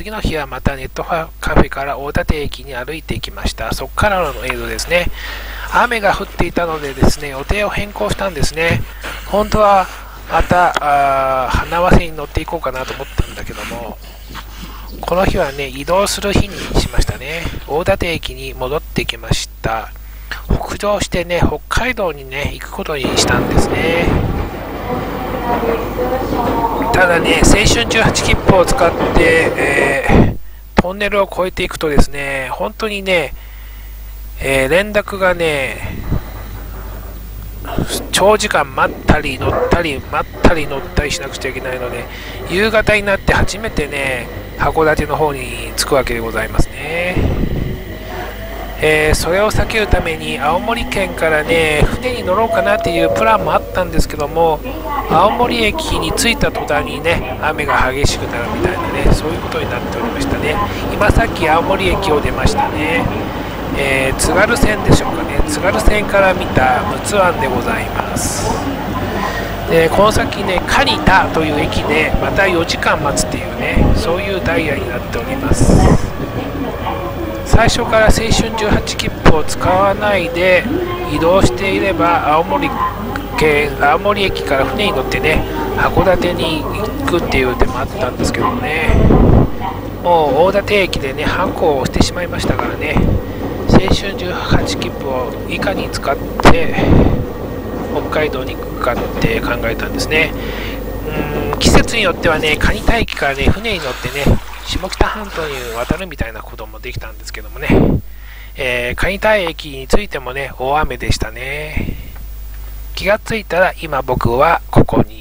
次の日はまたネットカフェから大館駅に歩いていきました。そこからの映像ですね。雨が降っていたのでですね、予定を変更したんですね。本当はまた、あ花わせに乗っていこうかなと思ったんだけども、この日はね、移動する日にしましたね。大館駅に戻ってきました。北上してね、北海道にね、行くことにしたんですね。ただね、青春18切符を使って、えー、トンネルを越えていくとですね、本当にね、えー、連絡がね、長時間待ったり乗ったり待ったり乗ったりしなくちゃいけないので、夕方になって初めてね、函館の方に着くわけでございますね。えー、それを避けるために青森県からね船に乗ろうかなっていうプランもあったんですけども青森駅に着いた途端にね雨が激しくなるみたいなねそういうことになっておりましたね。今さっき青森駅を出ましたね、えー、津軽線でしょうかね。津軽線から見た陸奥湾でございます。でこの先ね蟹田という駅でまた4時間待つっていうねそういうダイヤになっております。最初から青春18切符を使わないで移動していれば青森県青森駅から船に乗ってね函館に行くっていう手もあったんですけどね。もう大館駅でねハンコをしてしまいましたからね。青春18切符をいかに使って北海道に行くかって考えたんですね。うん季節によってはね蟹田駅からね船に乗ってね下北半島に渡るみたいなこともできたんですけどもね、えー、蟹田駅についてもね、大雨でしたね。気がついたら今僕はここに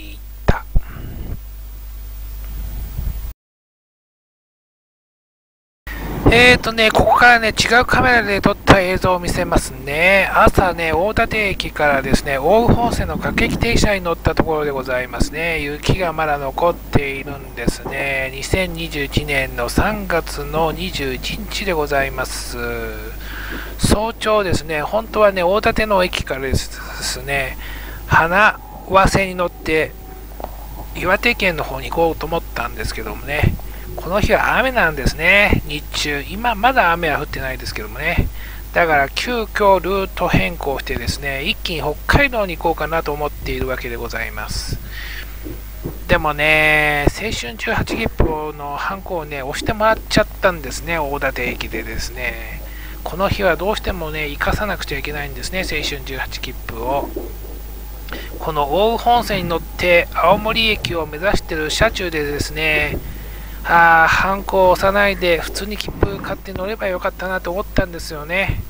えーとね、ここからね、違うカメラで撮った映像を見せますね。朝ね、大館駅からですね、大本線の各駅停車に乗ったところでございますね。雪がまだ残っているんですね。2021年の3月の21日でございます。早朝ですね、本当はね、大館の駅からですね、花和線に乗って岩手県の方に行こうと思ったんですけどもね、この日は雨なんですね、日中。今まだ雨は降ってないですけどもね。だから急遽ルート変更してですね、一気に北海道に行こうかなと思っているわけでございます。でもね、青春18切符のハンコをね、押してもらっちゃったんですね、大館駅でですね。この日はどうしてもね、生かさなくちゃいけないんですね、青春18切符を。この大宇本線に乗って青森駅を目指している車中でですね、あハンコを押さないで普通に切符買って乗ればよかったなと思ったんですよね。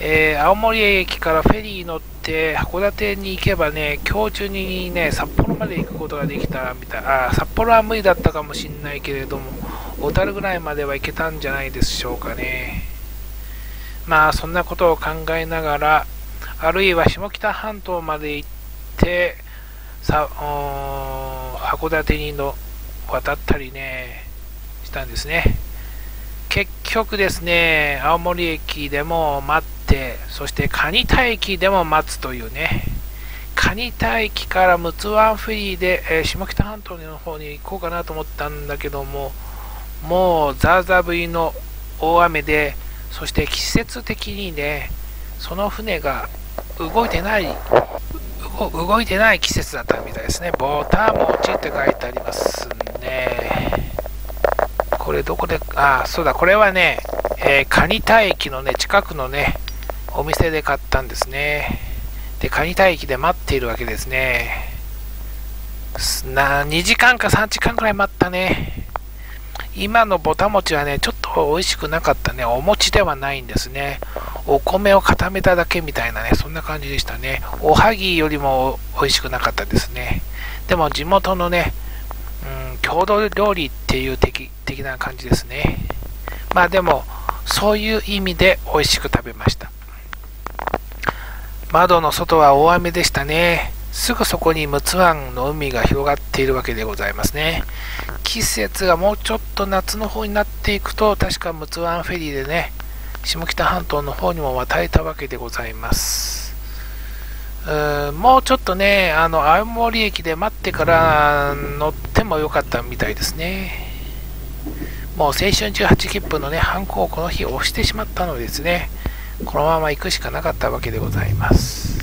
えー、青森駅からフェリー乗って函館に行けばね、今日中にね、札幌まで行くことができたみたい。あ、札幌は無理だったかもしれないけれども、小樽ぐらいまでは行けたんじゃないでしょうかね。まあ、そんなことを考えながら、あるいは下北半島まで行って、さ函館にの渡ったりね、たんですね。結局ですね、青森駅でも待って、そして蟹田駅でも待つというね、蟹田駅から陸奥湾フェリーで、えー、下北半島の方に行こうかなと思ったんだけども、もうザーザー降りの大雨で、そして季節的にね、その船が動いてない、動いてない季節だったみたいですね。ボタン持ちって書いてありますね。これどこで、あ、そうだ、これはね、えー、蟹田駅のね、近くのね、お店で買ったんですね。で、蟹田駅で待っているわけですね。な、2時間か3時間くらい待ったね。今のぼた餅はね、ちょっと美味しくなかったね。お餅ではないんですね。お米を固めただけみたいなね、そんな感じでしたね。おはぎよりも美味しくなかったですね。でも地元のね、郷土料理っていう的的な感じですね。まあでも、そういう意味で美味しく食べました。窓の外は大雨でしたね。すぐそこに陸奥湾の海が広がっているわけでございますね。季節がもうちょっと夏の方になっていくと、確か陸奥湾フェリーでね、下北半島の方にも渡れたわけでございます。うもうちょっとね、あの青森駅で待ってから乗ってもよかったみたいですね。もう青春18切符のね、ハンコをこの日押してしまったのですね、このまま行くしかなかったわけでございます。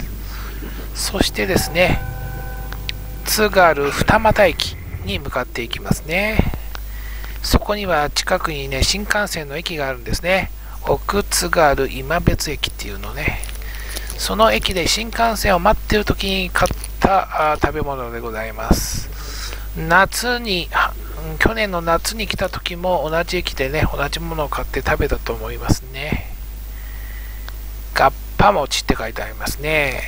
そしてですね、津軽二俣駅に向かっていきますね。そこには近くにね、新幹線の駅があるんですね。奥津軽今別駅っていうのね。その駅で新幹線を待っている時に買った食べ物でございます。夏に、去年の夏に来た時も同じ駅でね、同じものを買って食べたと思いますね。ガッパ餅って書いてありますね。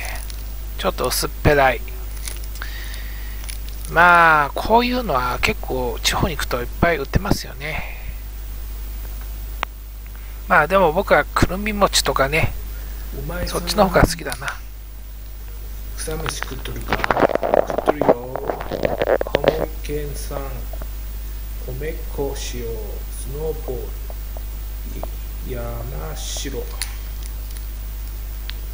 ちょっと薄っぺらい。まあ、こういうのは結構地方に行くといっぱい売ってますよね。まあでも僕はくるみ餅とかね、そっちの方が好きだな。草飯食っとるか？食っとるよ。青森県産米粉使用スノーボール山城。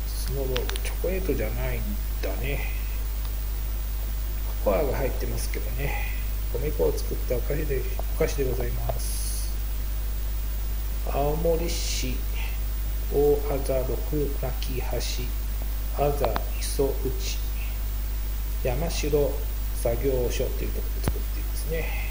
スノーボールチョコレートじゃないんだね。コアが入ってますけどね。米粉を作ったお菓子でお菓子でございます。青森市大あざ六巻橋あざ磯内山城作業所というところで作っていますね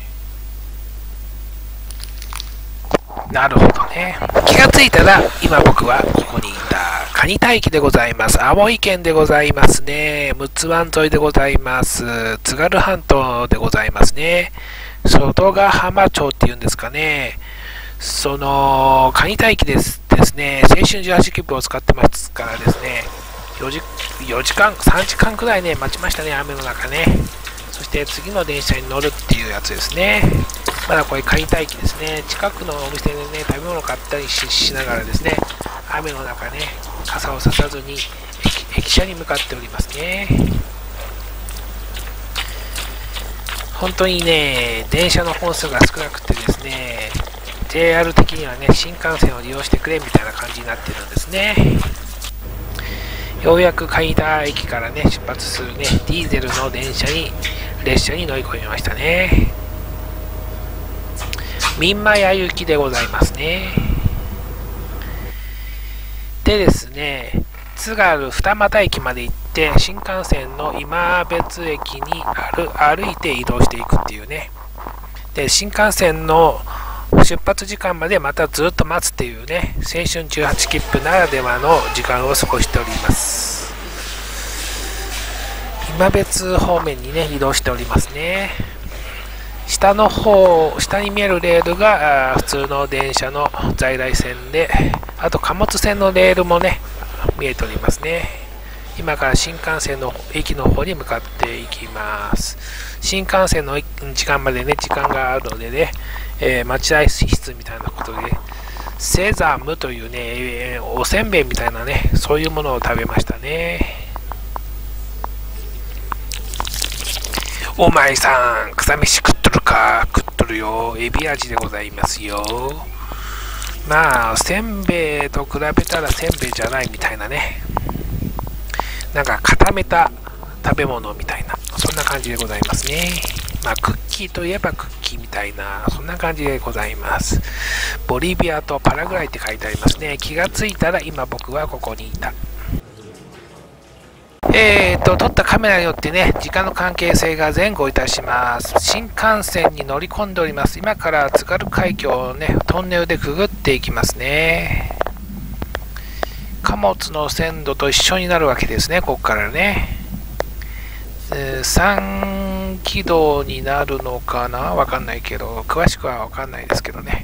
なるほどね。気がついたら、今僕はここにいた、カニ大気でございます。青森県でございますね。陸奥湾沿いでございます。津軽半島でございますね。外ヶ浜町っていうんですかね。その、カニ大気ですですね、青春18切符を使ってますからですね、4時 ,4 時間、3時間くらいね、待ちましたね、雨の中ね。そして次の電車に乗るっていうやつですね。まだこれ買いたい気ですね。近くのお店でね、食べ物買ったりしながらですね、雨の中ね、傘をささずに駅舎に向かっておりますね。本当にね、電車の本数が少なくてですね、JR 的にはね、新幹線を利用してくれみたいな感じになってるんですね。ようやく海田駅からね、出発するね、ディーゼルの電車に、列車に乗り込みましたね。三馬屋行きでございますね。でですね、津軽二俣駅まで行って、新幹線の今別駅に歩いて移動していくっていうね。で、新幹線の出発時間までまたずっと待つっていうね、青春18切符ならではの時間を過ごしております。今別方面にね、移動しておりますね。下の方、下に見えるレールが普通の電車の在来線で、あと貨物船のレールもね、見えておりますね。今から新幹線の駅の方に向かっていきます。新幹線の時間までね、時間があるのでね、えー、待合室みたいなことで、セザムというね、おせんべいみたいなね、そういうものを食べましたね。お前さん、草飯食っとるか？食っとるよ。エビ味でございますよ。まあ、せんべいと比べたらせんべいじゃないみたいなね。なんか固めた食べ物みたいな、そんな感じでございますね。まあ、クッキーといえばクッキーみたいな、そんな感じでございます。ボリビアとパラグライって書いてありますね。気がついたら今僕はここにいた。えーと、撮ったカメラによってね、時間の関係性が前後いたします。新幹線に乗り込んでおります。今から津軽海峡をね、トンネルでくぐっていきますね。貨物の線路と一緒になるわけですね、ここからね。3軌道になるのかな？わかんないけど、詳しくはわかんないですけどね。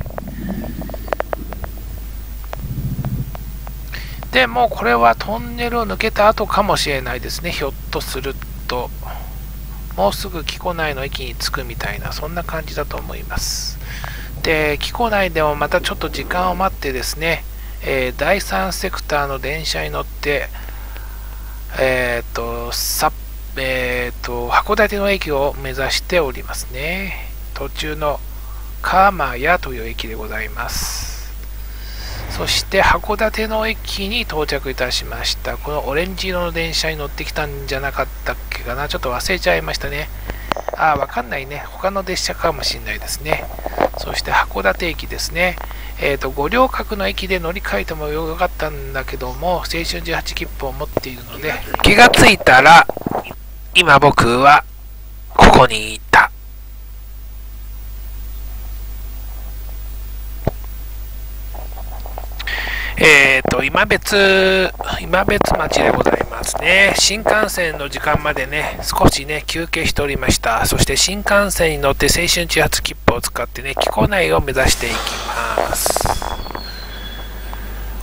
でもこれはトンネルを抜けた後かもしれないですね、ひょっとすると。もうすぐ木古内の駅に着くみたいな、そんな感じだと思います。で、木古内でもまたちょっと時間を待ってですね、えー、第3セクターの電車に乗って、えっ、ー、と、さえっ、ー、と、函館の駅を目指しておりますね。途中の鎌屋という駅でございます。そして函館の駅に到着いたしました。このオレンジ色の電車に乗ってきたんじゃなかったっけかな。ちょっと忘れちゃいましたね。ああ、わかんないね。他の列車かもしれないですね。そして函館駅ですね。え、ー、と、五稜郭の駅で乗り換えてもよかったんだけども、青春18切符を持っているので、気がついたら、今僕は、ここにいた。えっ、ー、と、今別、今別町でございますね。新幹線の時間までね、少しね、休憩しておりました。そして新幹線に乗って青春始発切符を使ってね、木古内を目指していきます。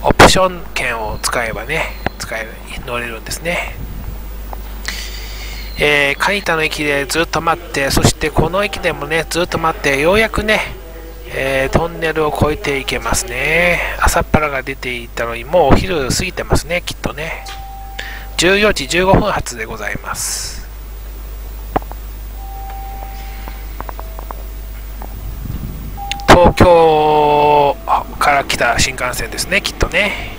オプション券を使えばね、使え乗れるんですね。えー、カニタの駅でずっと待って、そしてこの駅でもね、ずっと待って、ようやくね、えー、トンネルを越えていけますね。朝っぱらが出ていたのに、もうお昼過ぎてますね、きっとね。14時15分発でございます。東京から来た新幹線ですね、きっとね。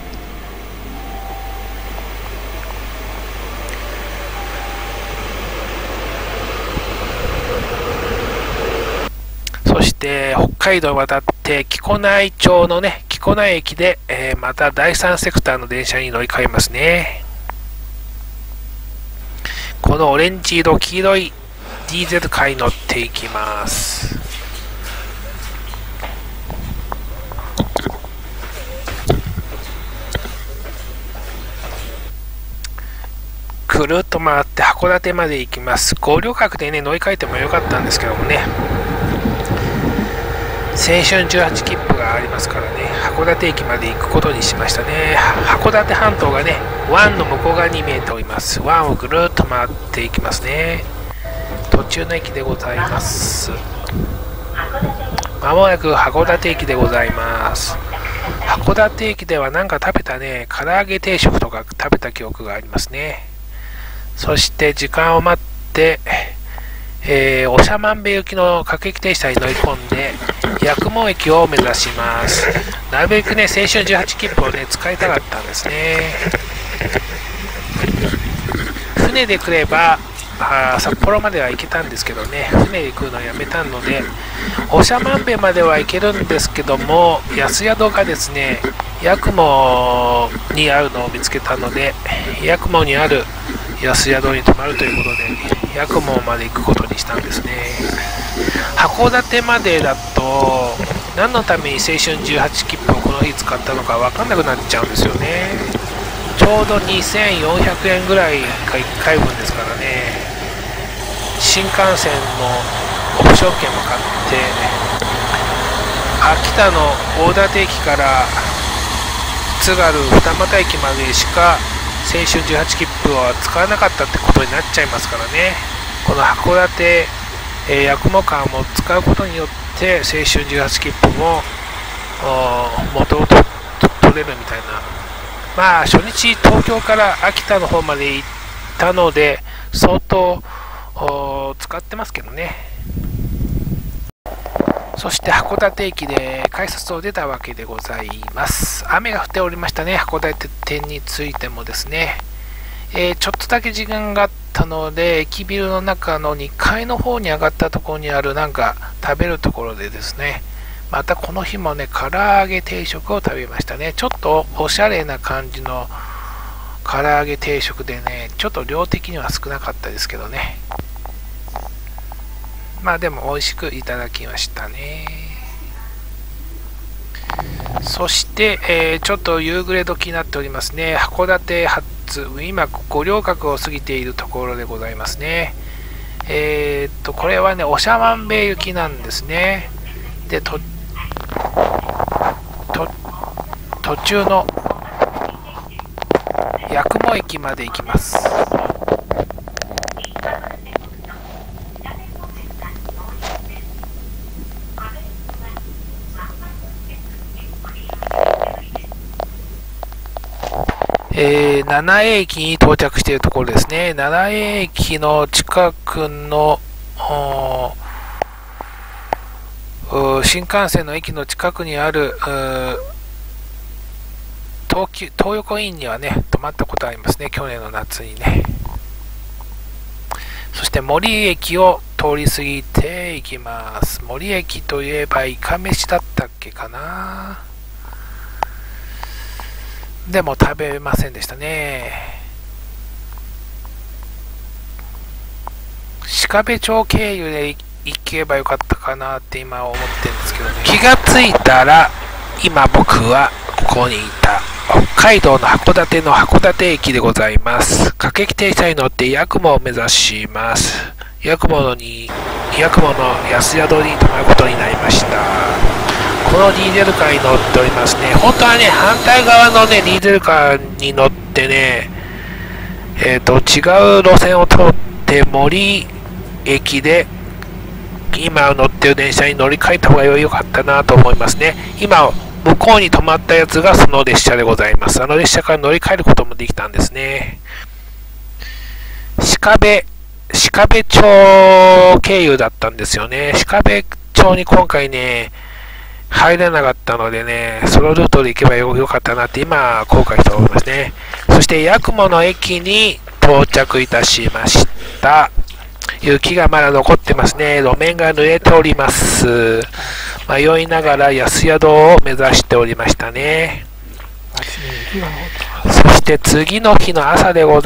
そして北海道を渡って木古内町のね、木古内駅で、えー、また第3セクターの電車に乗り換えますね。このオレンジ色、黄色いディーゼルカーに乗っていきます。くるっと回って函館まで行きます。五稜郭でね、乗り換えてもよかったんですけどもね。青春18切符がありますからね函館駅まで行くことにしましたね。函館半島がね湾の向こう側に見えております。湾をぐるっと回っていきますね。途中の駅でございます。まもなく函館駅でございます。函館駅では何か食べたね唐揚げ定食とか食べた記憶がありますね。そして時間を待ってえー、長万部行きの各駅停車に乗り込んで、八雲駅を目指します。なるべくね、青春18切符をね、使いたかったんですね。船で来れば、あ札幌までは行けたんですけどね、船で来るのやめたので、長万部までは行けるんですけども、安宿がですね、八雲にあるのを見つけたので、八雲にある安宿に泊まるということで、八雲まで行くことにしたんですね。函館までだと、何のために青春18切符をこの日使ったのか分かんなくなっちゃうんですよね。ちょうど2400円ぐらいが1回分ですからね。新幹線のオプション券も買って、秋田の大館駅から津軽二俣駅までしか青春18切符は使わなかったってことになっちゃいますからねこの函館、え、八雲間も使うことによって青春18切符も元を取れるみたいなまあ初日東京から秋田の方まで行ったので相当使ってますけどねそして函館駅で改札を出たわけでございます。雨が降っておりましたね、函館店についてもですね。えー、ちょっとだけ時間があったので、駅ビルの中の2階の方に上がったところにあるなんか食べるところでですね、またこの日もね、唐揚げ定食を食べましたね。ちょっとおしゃれな感じの唐揚げ定食でね、ちょっと量的には少なかったですけどね。まあでも美味しくいただきましたね。そして、えー、ちょっと夕暮れ時になっておりますね。函館発、つ今、五稜郭を過ぎているところでございますね。えー、っと、これはね、長万部行きなんですね。で、と、途中の八雲駅まで行きます。えー、七栄駅に到着しているところですね。七栄駅の近くの、新幹線の駅の近くにある東急東横インにはね、泊まったことありますね、去年の夏にね。そして森駅を通り過ぎていきます。森駅といえばイカ飯だったっけかなでも食べませんでしたね。鹿部町経由で行けばよかったかなって今思ってるんですけどね。気がついたら、今僕はここにいた。北海道の函館の函館駅でございます。各駅停車に乗って八雲を目指します。八雲のに、八雲の安宿に泊まることになりました。このディーゼルカーに乗っておりますね。本当はね、反対側のね、ディーゼルカーに乗ってね、えっ、と、違う路線を通って森駅で今乗ってる電車に乗り換えた方が良かったなと思いますね。今、向こうに止まったやつがその列車でございます。あの列車から乗り換えることもできたんですね。鹿部、鹿部町経由だったんですよね。鹿部町に今回ね、入れなかったのでね、そのルートで行けばよかったなって今、後悔しておりますね。そして、八雲の駅に到着いたしました。雪がまだ残ってますね。路面が濡れております。迷いながら安宿を目指しておりましたね。そして次の日の朝でございます。